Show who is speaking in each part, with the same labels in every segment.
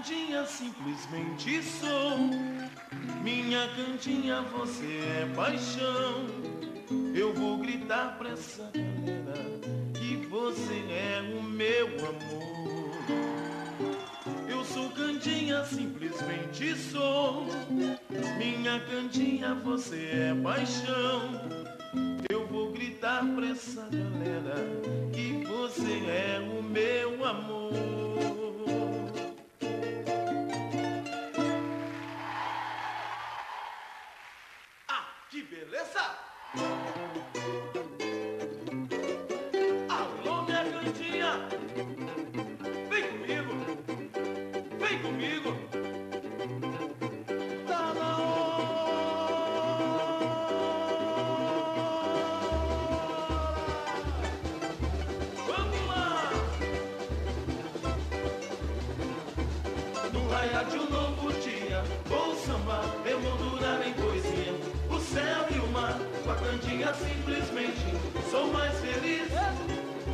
Speaker 1: cantinha simplesmente sou. Minha cantinha, você é paixão. Eu vou gritar pra essa galera que você é o meu amor. Eu sou cantinha, simplesmente sou. Minha cantinha, você é paixão. Eu vou gritar pra essa galera que você é o meu amor. espera de um novo dia. Vou sambar, emoldurar é em poesia. O céu e o mar, com a cantiga simplesmente. Sou mais feliz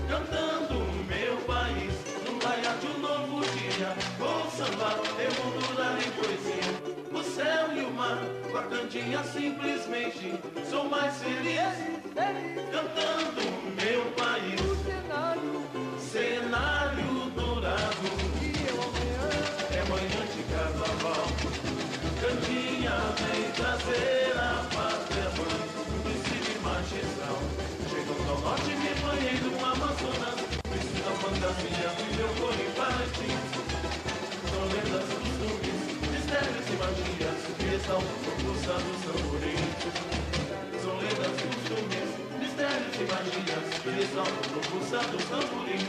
Speaker 1: cantando o meu país. No baiar de um novo dia. Vou sambar, emoldurar é em poesia. O céu e o mar, com a cantiga simplesmente. Sou mais feliz cantando o meu prisão no pulsar dos tamborins.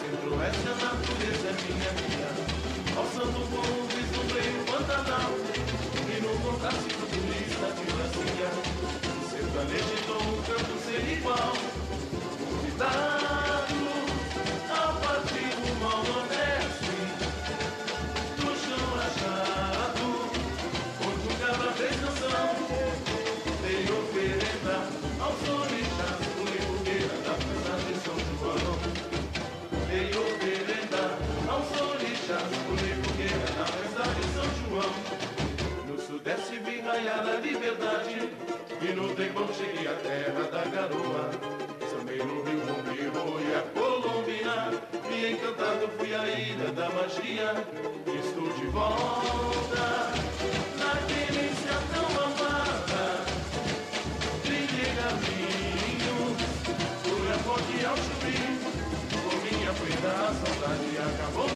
Speaker 1: Centro-Oeste, a natureza é minha vida. Alçando por um vislumbrei o Pantanal. E no fantástico do Luiz da Tiracinha, sertanejo e todo o canto ser igual. Convidar. desce raiar na liberdade e no tempo cheguei à terra da garoa. Sambei no rio Bombeiro e a Colombina, me encantado fui a ilha da magia. Estou de volta na delícia tão amada, trilhei caminho, por a fonte ao subir, por minha foi da saudade acabou.